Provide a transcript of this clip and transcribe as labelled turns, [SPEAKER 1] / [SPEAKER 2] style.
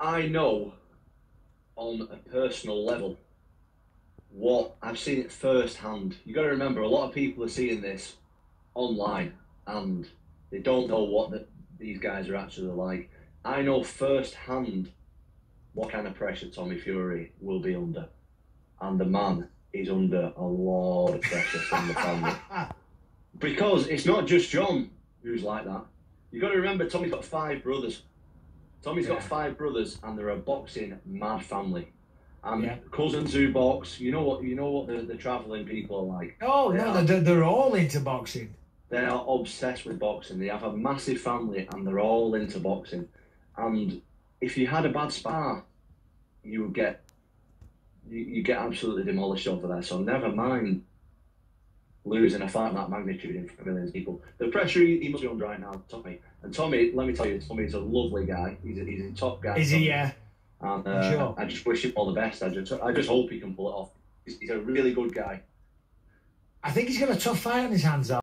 [SPEAKER 1] I know on a personal level what I've seen it firsthand. You've got to remember, a lot of people are seeing this online and they don't know what the, these guys are actually like. I know firsthand what kind of pressure Tommy Fury will be under, and the man is under a lot of pressure from the family because it's not just John who's like that. You've got to remember, Tommy's got five brothers. Tommy's got five brothers, and they're a boxing mad family. And
[SPEAKER 2] Yeah.
[SPEAKER 1] cousins who box, you know what you know what the, the travelling people are like.
[SPEAKER 2] Oh
[SPEAKER 1] They
[SPEAKER 2] no,
[SPEAKER 1] are-
[SPEAKER 2] they're, they're all into boxing.
[SPEAKER 1] They are obsessed with boxing. They have a massive family, and they're all into boxing. And if you had a bad spar, you would get you, you get absolutely demolished over there. So never mind losing a fight that magnitude in front of millions of people. The pressure he, he must be under right now, Tommy. And Tommy, let me tell you, Tommy's a lovely guy. He's a, he's a top guy.
[SPEAKER 2] Is he? Yeah.
[SPEAKER 1] And uh,
[SPEAKER 2] Sure.
[SPEAKER 1] I just wish him all the best. I just I just hope he can pull it off. He's, he's a really good guy.
[SPEAKER 2] I think he's got a tough fight on his hands. Though.